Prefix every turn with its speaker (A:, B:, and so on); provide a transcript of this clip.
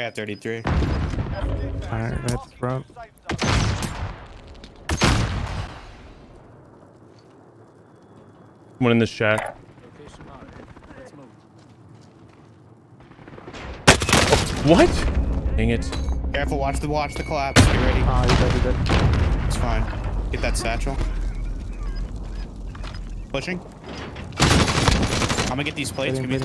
A: I got 33.
B: Alright, that's front.
C: One in the shack. What? Dang it.
A: Careful, watch the watch the collapse. Get ready.
B: Ah, you dead, you dead.
A: It's fine. Get that satchel. Pushing. I'm gonna get these plates. Give me